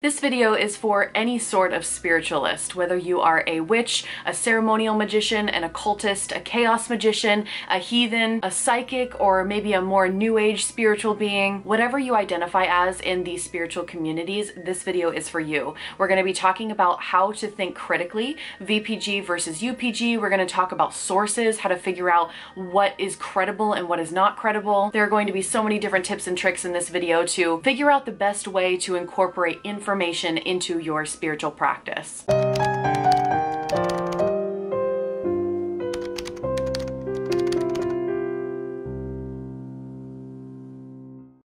This video is for any sort of spiritualist, whether you are a witch, a ceremonial magician, an occultist, a chaos magician, a heathen, a psychic, or maybe a more new age spiritual being. Whatever you identify as in these spiritual communities, this video is for you. We're going to be talking about how to think critically, VPG versus UPG. We're going to talk about sources, how to figure out what is credible and what is not credible. There are going to be so many different tips and tricks in this video to figure out the best way to incorporate information information into your spiritual practice.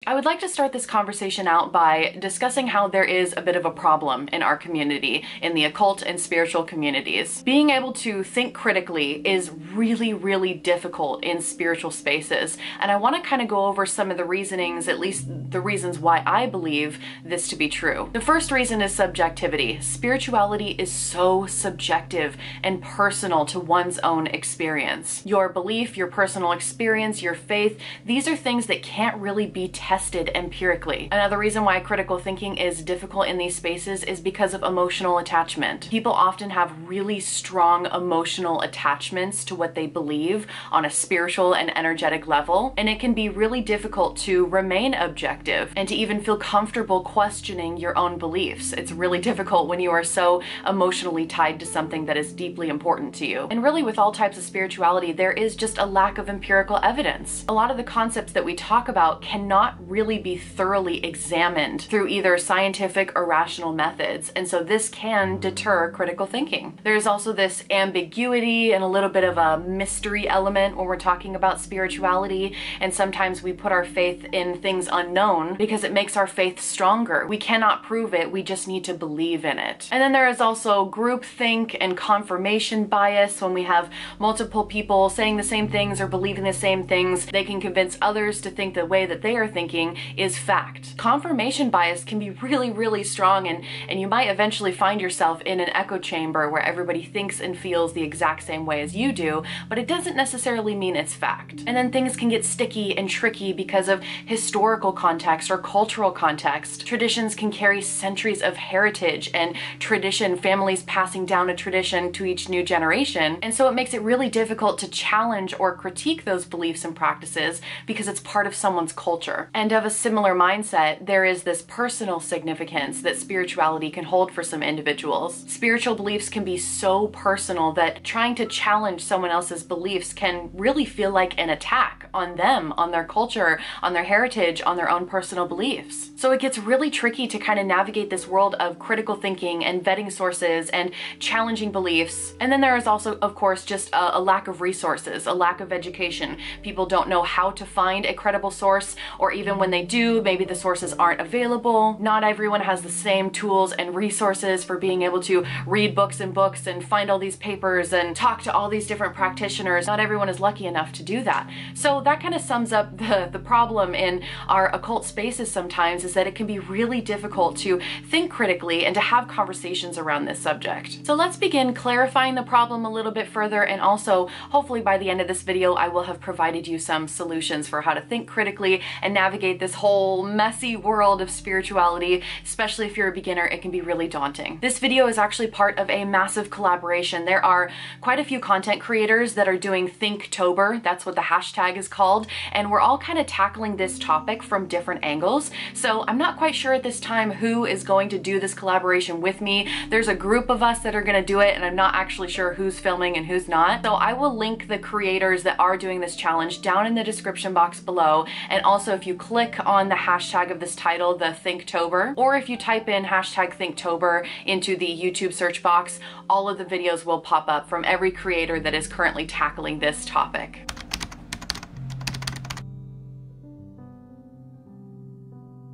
I would like to start this conversation out by discussing how there is a bit of a problem in our community, in the occult and spiritual communities. Being able to think critically is really, really difficult in spiritual spaces, and I want to kind of go over some of the reasonings, at least the reasons why I believe this to be true. The first reason is subjectivity. Spirituality is so subjective and personal to one's own experience. Your belief, your personal experience, your faith, these are things that can't really be tested tested empirically. Another reason why critical thinking is difficult in these spaces is because of emotional attachment. People often have really strong emotional attachments to what they believe on a spiritual and energetic level, and it can be really difficult to remain objective and to even feel comfortable questioning your own beliefs. It's really difficult when you are so emotionally tied to something that is deeply important to you. And really with all types of spirituality, there is just a lack of empirical evidence. A lot of the concepts that we talk about cannot really be thoroughly examined through either scientific or rational methods. And so this can deter critical thinking. There's also this ambiguity and a little bit of a mystery element when we're talking about spirituality. And sometimes we put our faith in things unknown because it makes our faith stronger. We cannot prove it, we just need to believe in it. And then there is also groupthink and confirmation bias when we have multiple people saying the same things or believing the same things. They can convince others to think the way that they are thinking thinking is fact. Confirmation bias can be really, really strong and, and you might eventually find yourself in an echo chamber where everybody thinks and feels the exact same way as you do, but it doesn't necessarily mean it's fact. And then things can get sticky and tricky because of historical context or cultural context. Traditions can carry centuries of heritage and tradition, families passing down a tradition to each new generation. And so it makes it really difficult to challenge or critique those beliefs and practices because it's part of someone's culture. And of a similar mindset, there is this personal significance that spirituality can hold for some individuals. Spiritual beliefs can be so personal that trying to challenge someone else's beliefs can really feel like an attack on them, on their culture, on their heritage, on their own personal beliefs. So it gets really tricky to kind of navigate this world of critical thinking and vetting sources and challenging beliefs. And then there is also, of course, just a, a lack of resources, a lack of education. People don't know how to find a credible source or even when they do, maybe the sources aren't available. Not everyone has the same tools and resources for being able to read books and books and find all these papers and talk to all these different practitioners. Not everyone is lucky enough to do that. So that kind of sums up the, the problem in our occult spaces sometimes is that it can be really difficult to think critically and to have conversations around this subject. So let's begin clarifying the problem a little bit further and also hopefully by the end of this video I will have provided you some solutions for how to think critically and navigate navigate this whole messy world of spirituality, especially if you're a beginner, it can be really daunting. This video is actually part of a massive collaboration. There are quite a few content creators that are doing Thinktober, that's what the hashtag is called, and we're all kind of tackling this topic from different angles. So I'm not quite sure at this time who is going to do this collaboration with me. There's a group of us that are gonna do it and I'm not actually sure who's filming and who's not. So I will link the creators that are doing this challenge down in the description box below. And also if you click click on the hashtag of this title, the Thinktober, or if you type in hashtag Thinktober into the YouTube search box, all of the videos will pop up from every creator that is currently tackling this topic.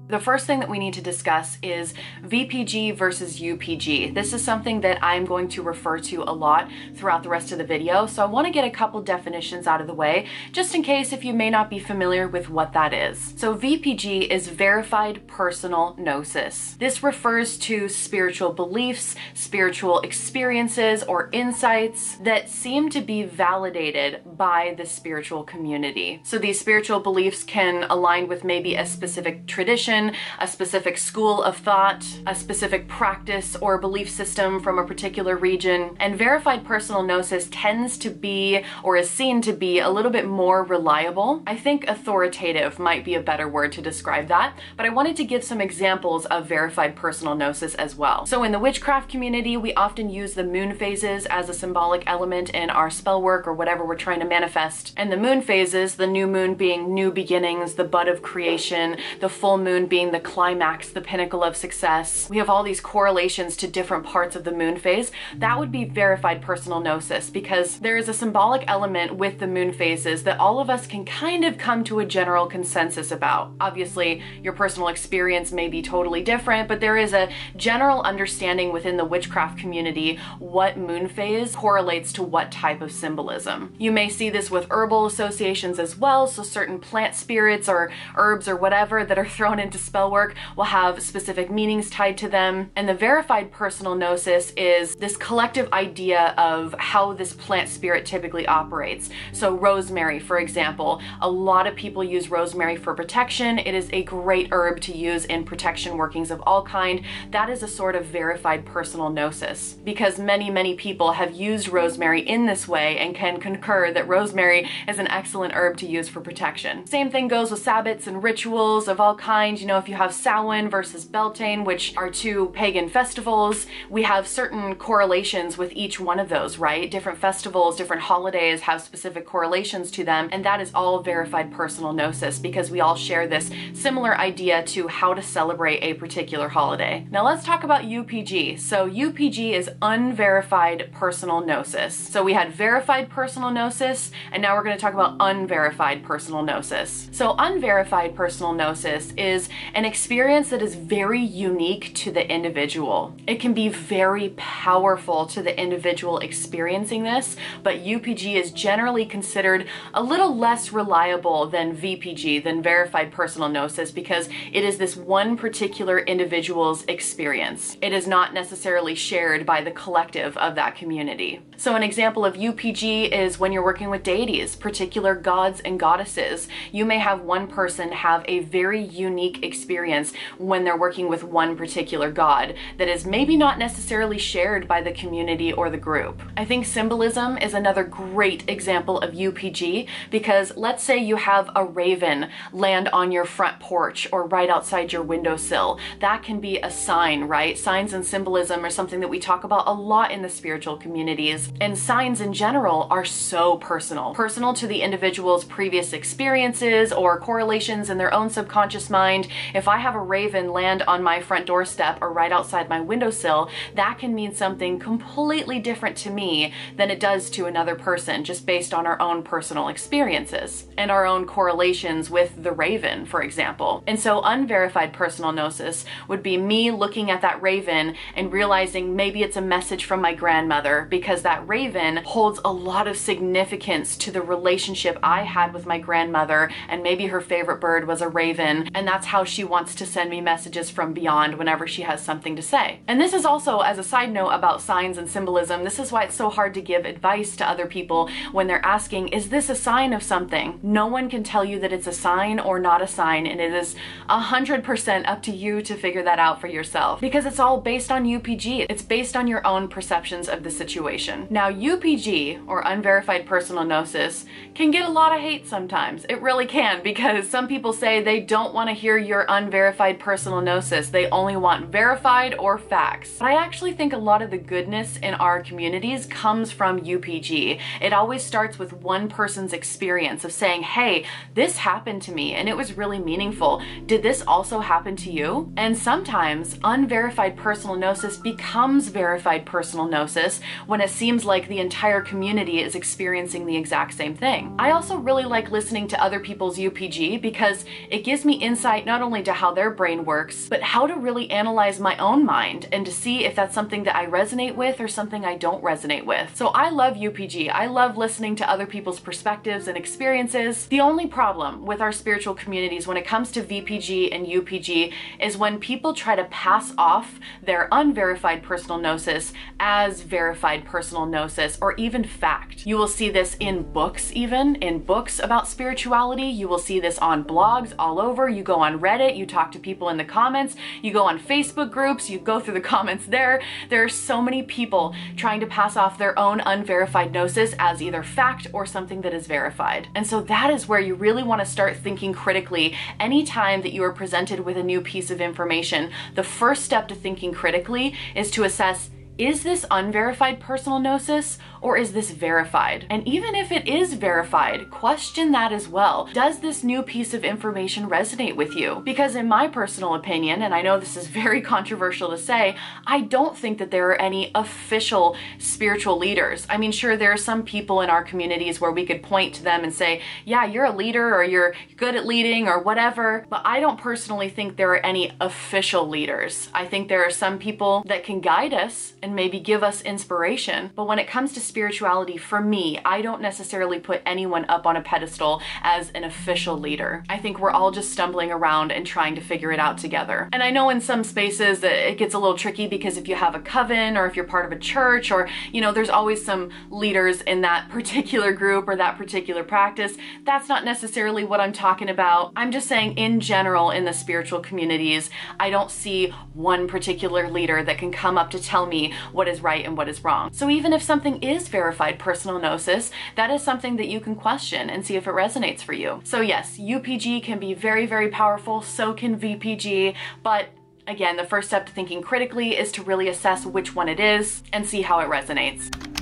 The first thing that we need to discuss is VPG versus UPG. This is something that I'm going to refer to a lot throughout the rest of the video, so I want to get a couple definitions out of the way, just in case if you may not be familiar with what that is. So VPG is Verified Personal Gnosis. This refers to spiritual beliefs, spiritual experiences, or insights that seem to be validated by the spiritual community. So these spiritual beliefs can align with maybe a specific tradition a specific school of thought, a specific practice or belief system from a particular region. And verified personal gnosis tends to be or is seen to be a little bit more reliable. I think authoritative might be a better word to describe that, but I wanted to give some examples of verified personal gnosis as well. So in the witchcraft community, we often use the moon phases as a symbolic element in our spell work or whatever we're trying to manifest. And the moon phases, the new moon being new beginnings, the bud of creation, the full moon being the climax, the pinnacle of success. We have all these correlations to different parts of the moon phase. That would be verified personal gnosis because there is a symbolic element with the moon phases that all of us can kind of come to a general consensus about. Obviously, your personal experience may be totally different, but there is a general understanding within the witchcraft community what moon phase correlates to what type of symbolism. You may see this with herbal associations as well, so certain plant spirits or herbs or whatever that are thrown into spell work will have specific meanings tied to them. And the verified personal gnosis is this collective idea of how this plant spirit typically operates. So rosemary, for example, a lot of people use rosemary for protection. It is a great herb to use in protection workings of all kind. That is a sort of verified personal gnosis because many, many people have used rosemary in this way and can concur that rosemary is an excellent herb to use for protection. Same thing goes with sabbats and rituals of all kinds. You know, if you have Samhain versus Beltane, which are two pagan festivals, we have certain correlations with each one of those, right? Different festivals, different holidays have specific correlations to them, and that is all verified personal gnosis because we all share this similar idea to how to celebrate a particular holiday. Now let's talk about UPG. So UPG is unverified personal gnosis. So we had verified personal gnosis, and now we're going to talk about unverified personal gnosis. So unverified personal gnosis is an experience that is very unique to the individual. It can be very powerful to the individual experiencing this, but UPG is generally considered a little less reliable than VPG, than verified personal gnosis, because it is this one particular individual's experience. It is not necessarily shared by the collective of that community. So an example of UPG is when you're working with deities, particular gods and goddesses. You may have one person have a very unique experience when they're working with one particular god that is maybe not necessarily shared by the community or the group. I think symbolism is another great example of UPG because let's say you have a raven land on your front porch or right outside your windowsill. That can be a sign, right? Signs and symbolism are something that we talk about a lot in the spiritual communities. And signs in general are so personal. Personal to the individual's previous experiences or correlations in their own subconscious mind. If I have a raven land on my front doorstep or right outside my windowsill, that can mean something completely different to me than it does to another person just based on our own personal experiences and our own correlations with the raven, for example. And so unverified personal gnosis would be me looking at that raven and realizing maybe it's a message from my grandmother because that raven holds a lot of significance to the relationship I had with my grandmother and maybe her favorite bird was a raven and that's how she wants to send me messages from beyond whenever she has something to say. And this is also as a side note about signs and symbolism, this is why it's so hard to give advice to other people when they're asking, is this a sign of something? No one can tell you that it's a sign or not a sign and it is 100% up to you to figure that out for yourself because it's all based on UPG. It's based on your own perceptions of the situation. Now UPG or unverified personal gnosis can get a lot of hate sometimes. It really can because some people say they don't want to hear your unverified personal gnosis. They only want verified or facts. But I actually think a lot of the goodness in our communities comes from UPG. It always starts with one person's experience of saying, hey, this happened to me and it was really meaningful. Did this also happen to you? And sometimes unverified personal gnosis becomes verified personal gnosis when it seems like the entire community is experiencing the exact same thing. I also really like listening to other people's UPG because it gives me insight not only to how their brain works, but how to really analyze my own mind and to see if that's something that I resonate with or something I don't resonate with. So I love UPG. I love listening to other people's perspectives and experiences. The only problem with our spiritual communities when it comes to VPG and UPG is when people try to pass off their unverified personal gnosis as verified personal gnosis or even fact. You will see this in books even, in books about spirituality. You will see this on blogs all over. You go on Reddit, you talk to people in the comments, you go on Facebook groups, you go through the comments there. There are so many people trying to pass off their own unverified gnosis as either fact or something that is verified. And so that is where you really want to start thinking critically anytime that you are presented with a new piece of information. The first step to thinking critically is to assess is this unverified personal gnosis or is this verified? And even if it is verified, question that as well. Does this new piece of information resonate with you? Because in my personal opinion, and I know this is very controversial to say, I don't think that there are any official spiritual leaders. I mean, sure, there are some people in our communities where we could point to them and say, yeah, you're a leader or you're good at leading or whatever, but I don't personally think there are any official leaders. I think there are some people that can guide us and maybe give us inspiration, but when it comes to spirituality, for me, I don't necessarily put anyone up on a pedestal as an official leader. I think we're all just stumbling around and trying to figure it out together. And I know in some spaces that it gets a little tricky because if you have a coven or if you're part of a church or, you know, there's always some leaders in that particular group or that particular practice. That's not necessarily what I'm talking about. I'm just saying in general in the spiritual communities, I don't see one particular leader that can come up to tell me what is right and what is wrong. So even if something is verified personal gnosis, that is something that you can question and see if it resonates for you. So yes, UPG can be very, very powerful, so can VPG, but again, the first step to thinking critically is to really assess which one it is and see how it resonates.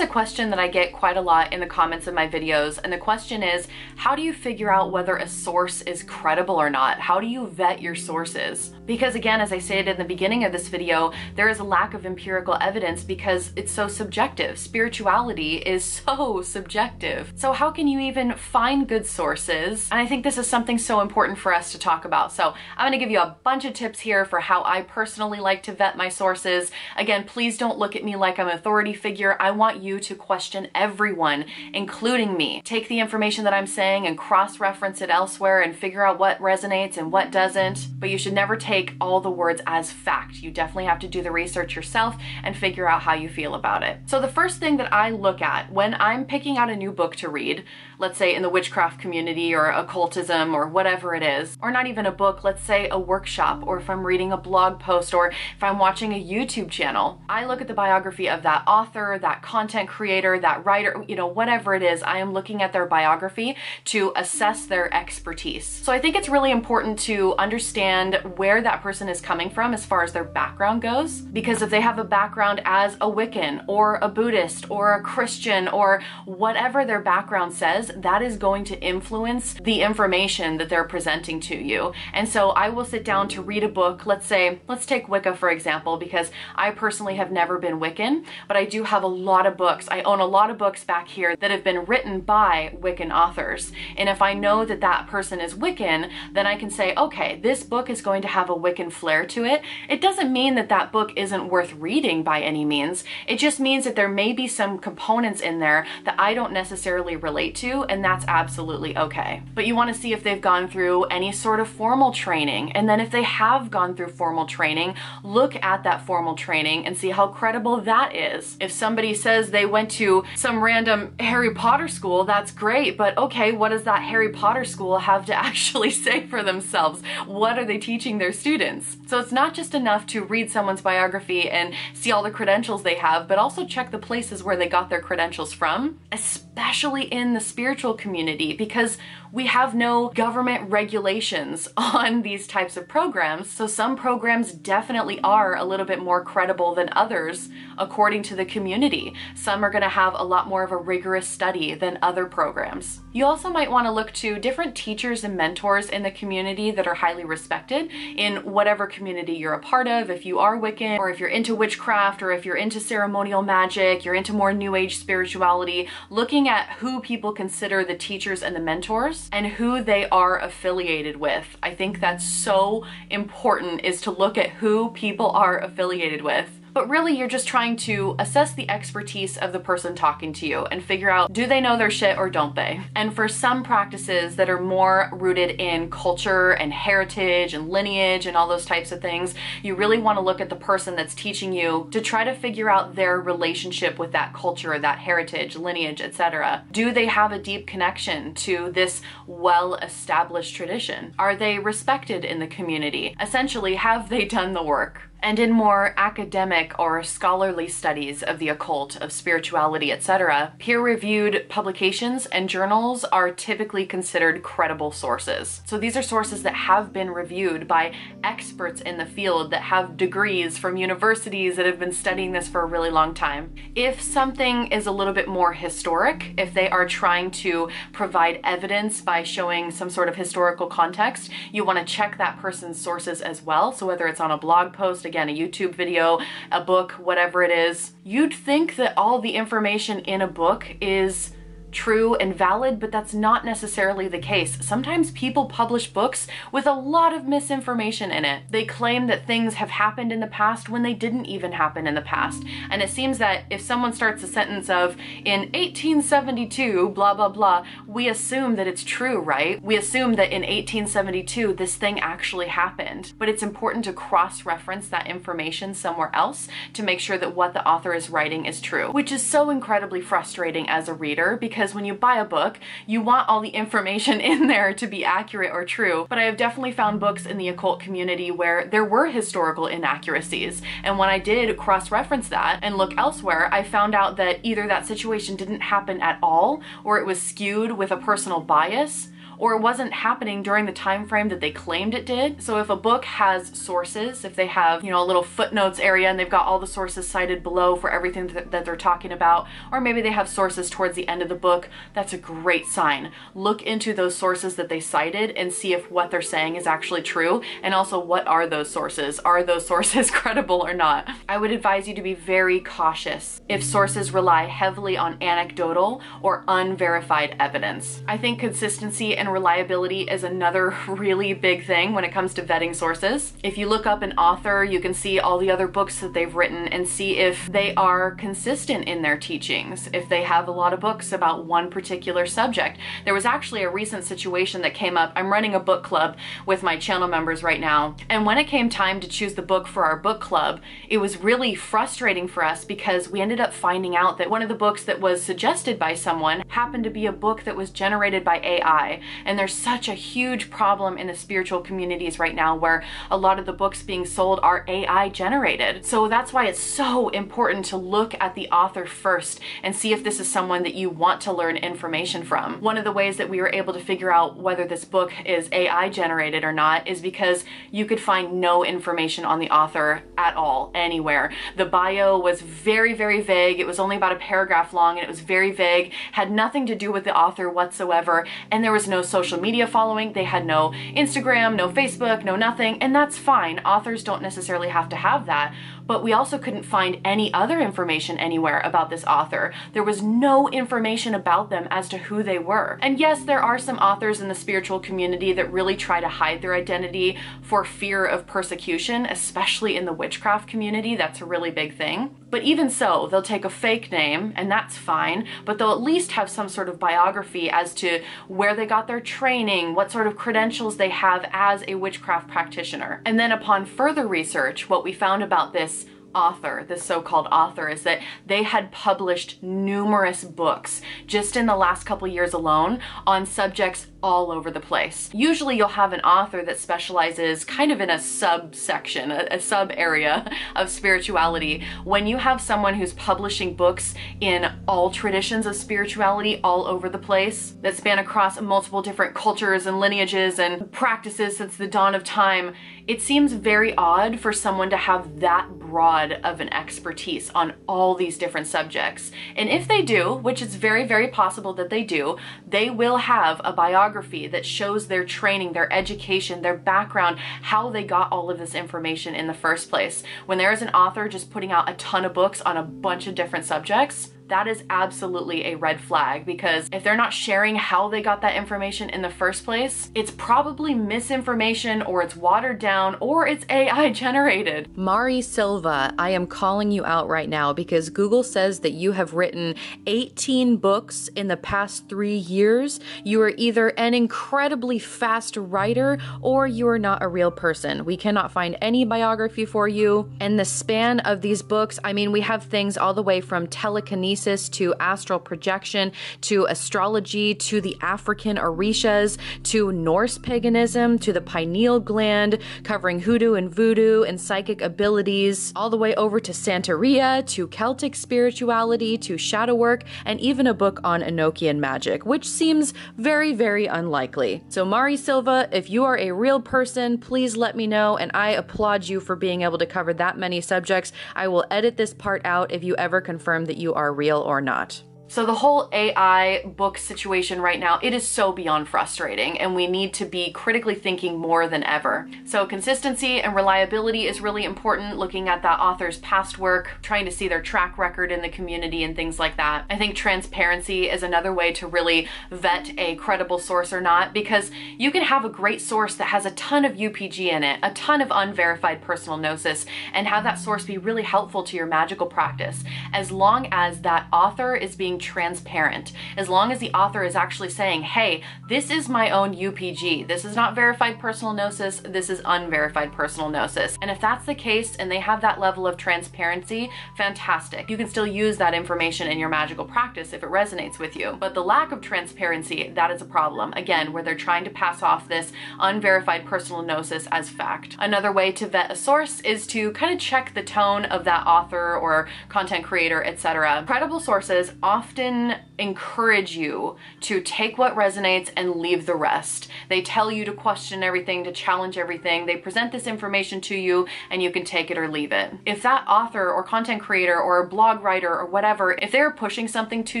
A question that I get quite a lot in the comments of my videos, and the question is, how do you figure out whether a source is credible or not? How do you vet your sources? Because again, as I stated in the beginning of this video, there is a lack of empirical evidence because it's so subjective. Spirituality is so subjective. So how can you even find good sources? And I think this is something so important for us to talk about. So I'm gonna give you a bunch of tips here for how I personally like to vet my sources. Again, please don't look at me like I'm an authority figure. I want you to question everyone, including me. Take the information that I'm saying and cross-reference it elsewhere and figure out what resonates and what doesn't. But you should never take all the words as fact. You definitely have to do the research yourself and figure out how you feel about it. So the first thing that I look at when I'm picking out a new book to read, let's say in the witchcraft community or occultism or whatever it is, or not even a book, let's say a workshop, or if I'm reading a blog post, or if I'm watching a YouTube channel, I look at the biography of that author, that content creator, that writer, you know, whatever it is, I am looking at their biography to assess their expertise. So I think it's really important to understand where that person is coming from as far as their background goes, because if they have a background as a Wiccan or a Buddhist or a Christian or whatever their background says, that is going to influence the information that they're presenting to you. And so I will sit down to read a book, let's say, let's take Wicca for example, because I personally have never been Wiccan, but I do have a lot lot of books. I own a lot of books back here that have been written by Wiccan authors. And if I know that that person is Wiccan, then I can say, okay, this book is going to have a Wiccan flair to it. It doesn't mean that that book isn't worth reading by any means. It just means that there may be some components in there that I don't necessarily relate to, and that's absolutely okay. But you want to see if they've gone through any sort of formal training. And then if they have gone through formal training, look at that formal training and see how credible that is. If somebody says they went to some random Harry Potter school, that's great, but okay, what does that Harry Potter school have to actually say for themselves? What are they teaching their students? So it's not just enough to read someone's biography and see all the credentials they have, but also check the places where they got their credentials from, especially in the spiritual community, because we have no government regulations on these types of programs. So some programs definitely are a little bit more credible than others according to the community. Some are going to have a lot more of a rigorous study than other programs. You also might want to look to different teachers and mentors in the community that are highly respected in whatever community you're a part of. If you are Wiccan, or if you're into witchcraft, or if you're into ceremonial magic, you're into more new age spirituality, looking at who people consider the teachers and the mentors and who they are affiliated with. I think that's so important is to look at who people are affiliated with. But really you're just trying to assess the expertise of the person talking to you and figure out do they know their shit or don't they? And for some practices that are more rooted in culture and heritage and lineage and all those types of things, you really want to look at the person that's teaching you to try to figure out their relationship with that culture, that heritage, lineage, etc. Do they have a deep connection to this well established tradition? Are they respected in the community? Essentially, have they done the work? And in more academic or scholarly studies of the occult, of spirituality, etc., peer reviewed publications and journals are typically considered credible sources. So these are sources that have been reviewed by experts in the field that have degrees from universities that have been studying this for a really long time. If something is a little bit more historic, if they are trying to provide evidence by showing some sort of historical context, you want to check that person's sources as well. So whether it's on a blog post, again, a YouTube video, a book, whatever it is, you'd think that all the information in a book is true and valid, but that's not necessarily the case. Sometimes people publish books with a lot of misinformation in it. They claim that things have happened in the past when they didn't even happen in the past. And it seems that if someone starts a sentence of, in 1872, blah, blah, blah, we assume that it's true, right? We assume that in 1872, this thing actually happened. But it's important to cross reference that information somewhere else to make sure that what the author is writing is true, which is so incredibly frustrating as a reader because because when you buy a book, you want all the information in there to be accurate or true. But I have definitely found books in the occult community where there were historical inaccuracies. And when I did cross reference that and look elsewhere, I found out that either that situation didn't happen at all or it was skewed with a personal bias or it wasn't happening during the time frame that they claimed it did. So if a book has sources, if they have, you know, a little footnotes area and they've got all the sources cited below for everything that, that they're talking about, or maybe they have sources towards the end of the book, that's a great sign. Look into those sources that they cited and see if what they're saying is actually true, and also what are those sources? Are those sources credible or not? I would advise you to be very cautious if sources rely heavily on anecdotal or unverified evidence. I think consistency reliability is another really big thing when it comes to vetting sources. If you look up an author, you can see all the other books that they've written and see if they are consistent in their teachings, if they have a lot of books about one particular subject. There was actually a recent situation that came up. I'm running a book club with my channel members right now, and when it came time to choose the book for our book club, it was really frustrating for us because we ended up finding out that one of the books that was suggested by someone happened to be a book that was generated by AI. And there's such a huge problem in the spiritual communities right now where a lot of the books being sold are AI generated. So that's why it's so important to look at the author first and see if this is someone that you want to learn information from. One of the ways that we were able to figure out whether this book is AI generated or not is because you could find no information on the author at all, anywhere. The bio was very, very vague. It was only about a paragraph long and it was very vague, had nothing to do with the author whatsoever, and there was no social media following. They had no Instagram, no Facebook, no nothing, and that's fine. Authors don't necessarily have to have that but we also couldn't find any other information anywhere about this author. There was no information about them as to who they were. And yes, there are some authors in the spiritual community that really try to hide their identity for fear of persecution, especially in the witchcraft community. That's a really big thing. But even so, they'll take a fake name, and that's fine, but they'll at least have some sort of biography as to where they got their training, what sort of credentials they have as a witchcraft practitioner. And then upon further research, what we found about this author, this so-called author, is that they had published numerous books just in the last couple years alone on subjects all over the place. Usually you'll have an author that specializes kind of in a subsection, a, a sub area of spirituality. When you have someone who's publishing books in all traditions of spirituality all over the place that span across multiple different cultures and lineages and practices since the dawn of time, it seems very odd for someone to have that broad of an expertise on all these different subjects. And if they do, which is very, very possible that they do, they will have a biography biography that shows their training, their education, their background, how they got all of this information in the first place. When there is an author just putting out a ton of books on a bunch of different subjects, that is absolutely a red flag because if they're not sharing how they got that information in the first place, it's probably misinformation or it's watered down or it's AI generated. Mari Silva, I am calling you out right now because Google says that you have written 18 books in the past three years. You are either an incredibly fast writer or you are not a real person. We cannot find any biography for you. In the span of these books, I mean, we have things all the way from telekinesis to astral projection to astrology to the African Orishas to Norse paganism to the pineal gland, covering hoodoo and voodoo and psychic abilities, all the way over to Santeria to Celtic spirituality to shadow work, and even a book on Enochian magic, which seems very, very unlikely. So, Mari Silva, if you are a real person, please let me know, and I applaud you for being able to cover that many subjects. I will edit this part out if you ever confirm that you are real or not. So the whole AI book situation right now, it is so beyond frustrating and we need to be critically thinking more than ever. So consistency and reliability is really important, looking at that author's past work, trying to see their track record in the community and things like that. I think transparency is another way to really vet a credible source or not because you can have a great source that has a ton of UPG in it, a ton of unverified personal gnosis, and have that source be really helpful to your magical practice as long as that author is being transparent. As long as the author is actually saying, hey, this is my own UPG. This is not verified personal gnosis. This is unverified personal gnosis. And if that's the case and they have that level of transparency, fantastic. You can still use that information in your magical practice if it resonates with you. But the lack of transparency, that is a problem. Again, where they're trying to pass off this unverified personal gnosis as fact. Another way to vet a source is to kind of check the tone of that author or content creator, etc. Credible sources often often encourage you to take what resonates and leave the rest. They tell you to question everything, to challenge everything. They present this information to you and you can take it or leave it. If that author or content creator or blog writer or whatever, if they're pushing something to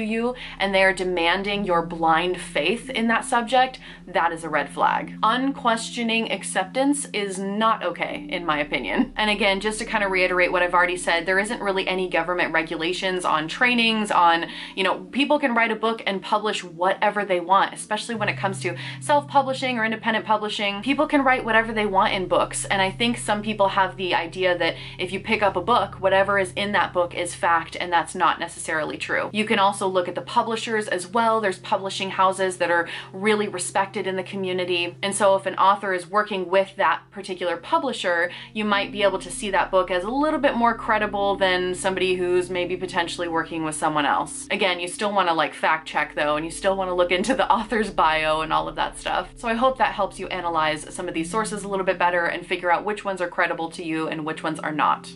you and they're demanding your blind faith in that subject, that is a red flag. Unquestioning acceptance is not okay, in my opinion. And again, just to kind of reiterate what I've already said, there isn't really any government regulations on trainings, on, you know, people can write a book and publish whatever they want, especially when it comes to self-publishing or independent publishing. People can write whatever they want in books. And I think some people have the idea that if you pick up a book, whatever is in that book is fact, and that's not necessarily true. You can also look at the publishers as well. There's publishing houses that are really respected in the community. And so if an author is working with that particular publisher, you might be able to see that book as a little bit more credible than somebody who's maybe potentially working with someone else. Again, Again, you still want to like fact check though, and you still want to look into the author's bio and all of that stuff. So I hope that helps you analyze some of these sources a little bit better and figure out which ones are credible to you and which ones are not.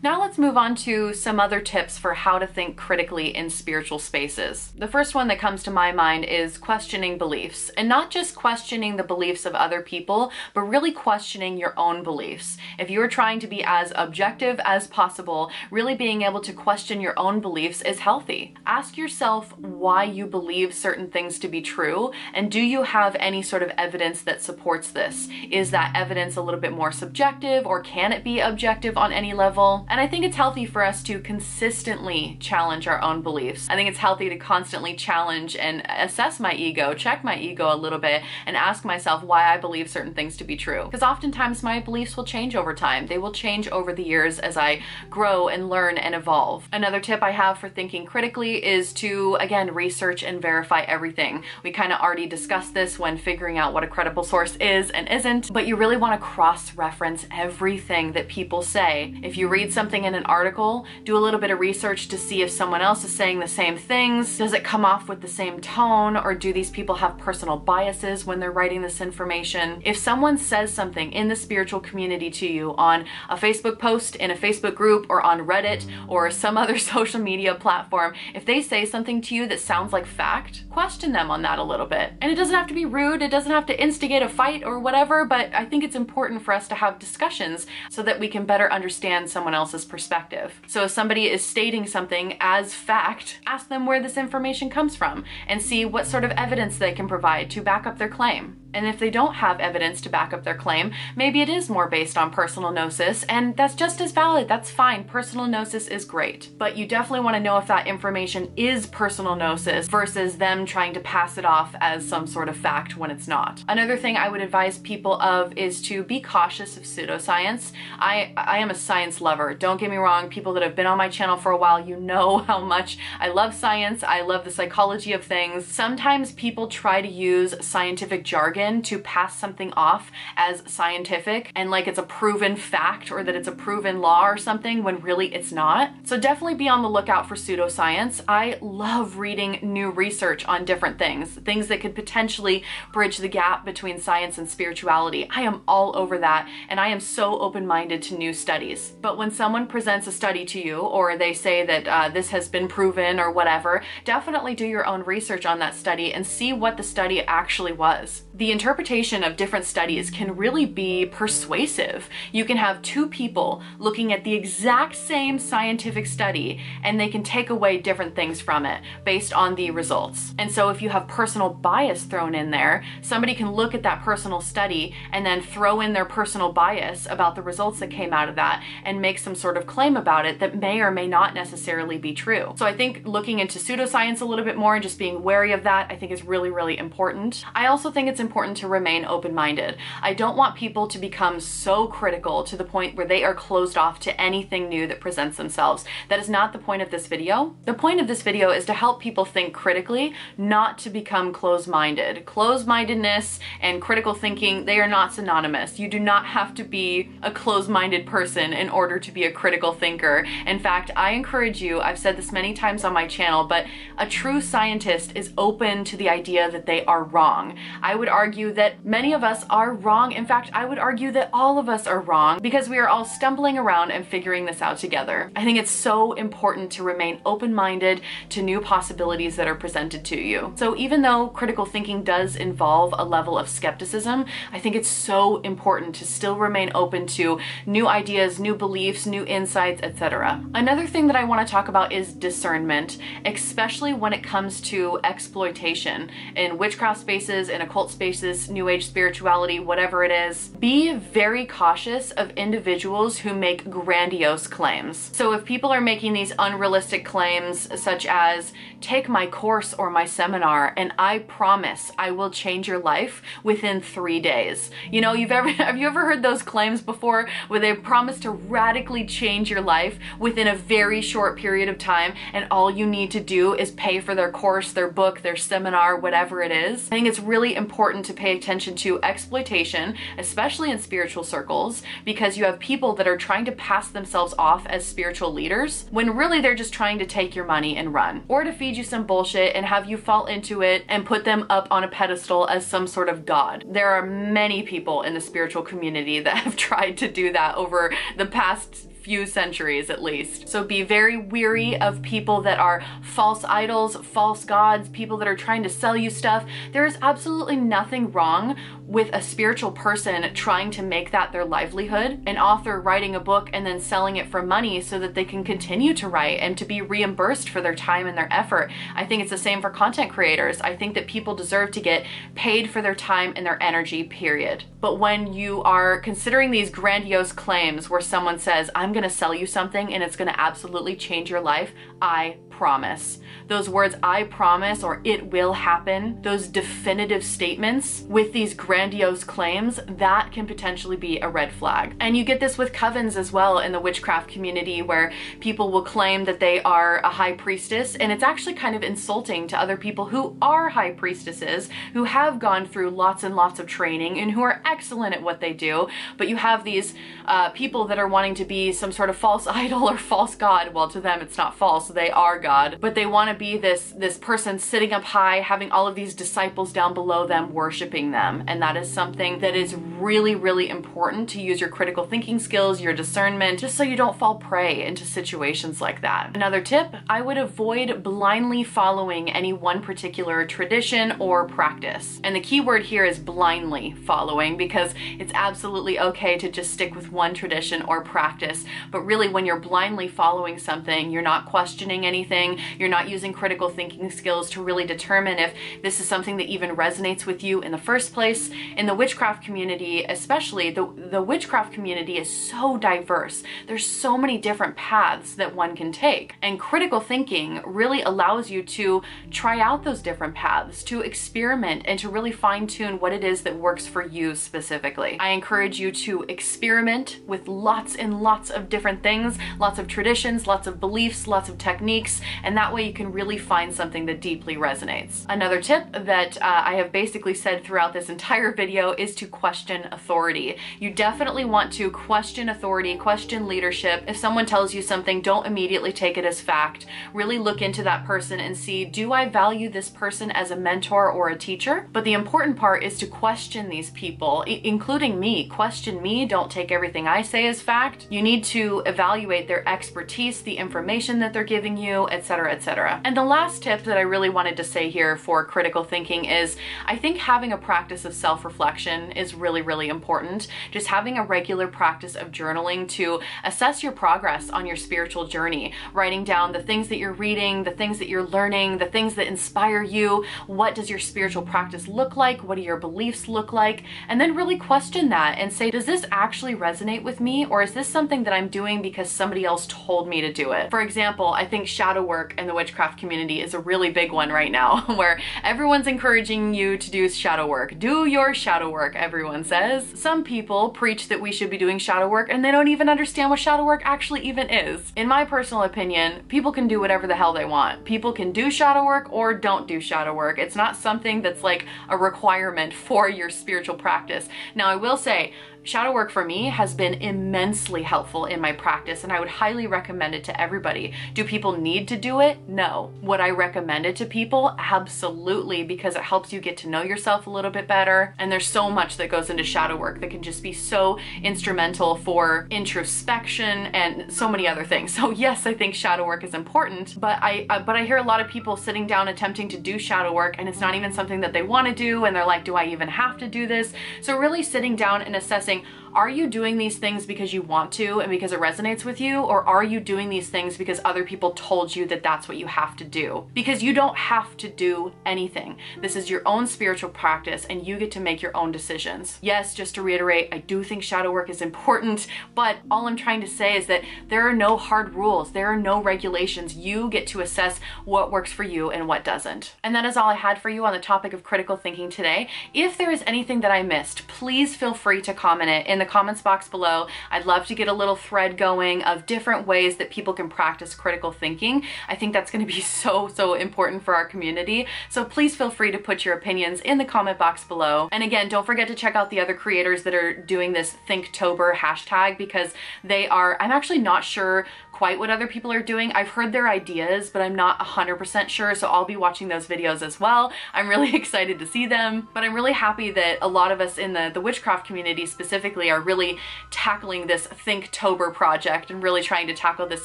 Now let's move on to some other tips for how to think critically in spiritual spaces. The first one that comes to my mind is questioning beliefs, and not just questioning the beliefs of other people, but really questioning your own beliefs. If you're trying to be as objective as possible, really being able to question your own beliefs is healthy. Ask yourself why you believe certain things to be true, and do you have any sort of evidence that supports this? Is that evidence a little bit more subjective, or can it be objective on any level? And I think it's healthy for us to consistently challenge our own beliefs. I think it's healthy to constantly challenge and assess my ego, check my ego a little bit, and ask myself why I believe certain things to be true. Because oftentimes my beliefs will change over time. They will change over the years as I grow and learn and evolve. Another tip I have for thinking critically is to, again, research and verify everything. We kind of already discussed this when figuring out what a credible source is and isn't, but you really want to cross-reference everything that people say. If you read something in an article, do a little bit of research to see if someone else is saying the same things. Does it come off with the same tone or do these people have personal biases when they're writing this information? If someone says something in the spiritual community to you on a Facebook post, in a Facebook group, or on Reddit, or some other social media platform, if they say something to you that sounds like fact, question them on that a little bit. And it doesn't have to be rude, it doesn't have to instigate a fight or whatever, but I think it's important for us to have discussions so that we can better understand someone else else's perspective. So if somebody is stating something as fact, ask them where this information comes from and see what sort of evidence they can provide to back up their claim. And if they don't have evidence to back up their claim, maybe it is more based on personal gnosis, and that's just as valid. That's fine. Personal gnosis is great. But you definitely want to know if that information is personal gnosis versus them trying to pass it off as some sort of fact when it's not. Another thing I would advise people of is to be cautious of pseudoscience. I, I am a science lover. Don't get me wrong, people that have been on my channel for a while, you know how much I love science. I love the psychology of things. Sometimes people try to use scientific jargon to pass something off as scientific and like it's a proven fact or that it's a proven law or something when really it's not. So definitely be on the lookout for pseudoscience. I love reading new research on different things, things that could potentially bridge the gap between science and spirituality. I am all over that and I am so open-minded to new studies. But when someone presents a study to you or they say that uh, this has been proven or whatever, definitely do your own research on that study and see what the study actually was. The interpretation of different studies can really be persuasive. You can have two people looking at the exact same scientific study and they can take away different things from it based on the results. And so if you have personal bias thrown in there, somebody can look at that personal study and then throw in their personal bias about the results that came out of that and make some sort of claim about it that may or may not necessarily be true. So I think looking into pseudoscience a little bit more and just being wary of that, I think is really, really important. I also think it's important to remain open-minded. I don't want people to become so critical to the point where they are closed off to anything new that presents themselves. That is not the point of this video. The point of this video is to help people think critically, not to become closed-minded. Closed-mindedness and critical thinking, they are not synonymous. You do not have to be a closed-minded person in order to be a critical thinker. In fact, I encourage you, I've said this many times on my channel, but a true scientist is open to the idea that they are wrong. I would that many of us are wrong. In fact, I would argue that all of us are wrong because we are all stumbling around and figuring this out together. I think it's so important to remain open-minded to new possibilities that are presented to you. So even though critical thinking does involve a level of skepticism, I think it's so important to still remain open to new ideas, new beliefs, new insights, etc. Another thing that I want to talk about is discernment, especially when it comes to exploitation in witchcraft spaces, in occult spaces, new age spirituality, whatever it is. Be very cautious of individuals who make grandiose claims. So if people are making these unrealistic claims such as, take my course or my seminar and I promise I will change your life within three days. You know, you've ever, have you ever heard those claims before where they promise to radically change your life within a very short period of time and all you need to do is pay for their course, their book, their seminar, whatever it is. I think it's really important to pay attention to exploitation, especially in spiritual circles, because you have people that are trying to pass themselves off as spiritual leaders when really they're just trying to take your money and run or to feed you some bullshit and have you fall into it and put them up on a pedestal as some sort of god. There are many people in the spiritual community that have tried to do that over the past few centuries at least. So be very weary of people that are false idols, false gods, people that are trying to sell you stuff. There is absolutely nothing wrong with a spiritual person trying to make that their livelihood, an author writing a book and then selling it for money so that they can continue to write and to be reimbursed for their time and their effort. I think it's the same for content creators. I think that people deserve to get paid for their time and their energy, period. But when you are considering these grandiose claims where someone says, I'm gonna sell you something and it's gonna absolutely change your life, I promise. Those words, I promise, or it will happen, those definitive statements with these grandiose claims, that can potentially be a red flag. And you get this with covens as well in the witchcraft community where people will claim that they are a high priestess, and it's actually kind of insulting to other people who are high priestesses, who have gone through lots and lots of training and who are excellent at what they do, but you have these uh, people that are wanting to be some sort of false idol or false god. Well, to them, it's not false, they are God, but they want to be this, this person sitting up high, having all of these disciples down below them, worshiping them. And that is something that is really, really important to use your critical thinking skills, your discernment, just so you don't fall prey into situations like that. Another tip, I would avoid blindly following any one particular tradition or practice. And the key word here is blindly following because it's absolutely okay to just stick with one tradition or practice. But really when you're blindly following something, you're not questioning anything, You're not using critical thinking skills to really determine if this is something that even resonates with you in the first place. In the witchcraft community, especially, the, the witchcraft community is so diverse. There's so many different paths that one can take. And critical thinking really allows you to try out those different paths, to experiment, and to really fine tune what it is that works for you specifically. I encourage you to experiment with lots and lots of different things, lots of traditions, lots of beliefs, lots of techniques, and that way you can really find something that deeply resonates. Another tip that uh, I have basically said throughout this entire video is to question authority. You definitely want to question authority, question leadership. If someone tells you something, don't immediately take it as fact. Really look into that person and see, do I value this person as a mentor or a teacher? But the important part is to question these people, including me. Question me, don't take everything I say as fact. You need to evaluate their expertise, the information that they're giving you, etc., etc. And the last tip that I really wanted to say here for critical thinking is I think having a practice of self reflection is really, really important. Just having a regular practice of journaling to assess your progress on your spiritual journey, writing down the things that you're reading, the things that you're learning, the things that inspire you. What does your spiritual practice look like? What do your beliefs look like? And then really question that and say, does this actually resonate with me? Or is this something that I'm doing because somebody else told me to do it? For example, I think shadow work in the witchcraft community is a really big one right now, where everyone's encouraging you to do shadow work. Do your shadow work, everyone says. Some people preach that we should be doing shadow work and they don't even understand what shadow work actually even is. In my personal opinion, people can do whatever the hell they want. People can do shadow work or don't do shadow work. It's not something that's like a requirement for your spiritual practice. Now, I will say, shadow work for me has been immensely helpful in my practice and I would highly recommend it to everybody. Do people need to do it? No. Would I recommend it to people? Absolutely, because it helps you get to know yourself a little bit better. And there's so much that goes into shadow work that can just be so instrumental for introspection and so many other things. So yes, I think shadow work is important, but I but I hear a lot of people sitting down attempting to do shadow work and it's not even something that they want to do and they're like, do I even have to do this? So really sitting down and assessing saying are you doing these things because you want to and because it resonates with you, or are you doing these things because other people told you that that's what you have to do? Because you don't have to do anything. This is your own spiritual practice and you get to make your own decisions. Yes, just to reiterate, I do think shadow work is important, but all I'm trying to say is that there are no hard rules, there are no regulations. You get to assess what works for you and what doesn't. And that is all I had for you on the topic of critical thinking today. If there is anything that I missed, please feel free to comment it in the comments box below. I'd love to get a little thread going of different ways that people can practice critical thinking. I think that's going to be so, so important for our community. So please feel free to put your opinions in the comment box below. And again, don't forget to check out the other creators that are doing this Thinktober hashtag because they are, I'm actually not sure quite what other people are doing. I've heard their ideas, but I'm not 100% sure, so I'll be watching those videos as well. I'm really excited to see them, but I'm really happy that a lot of us in the, the witchcraft community specifically are really tackling this Thinktober project and really trying to tackle this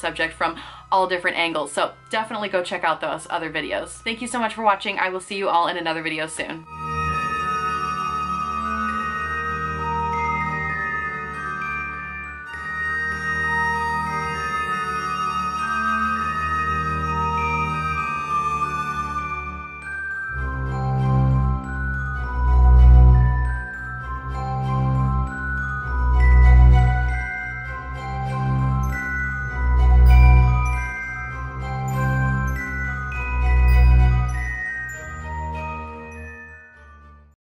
subject from all different angles. So definitely go check out those other videos. Thank you so much for watching. I will see you all in another video soon.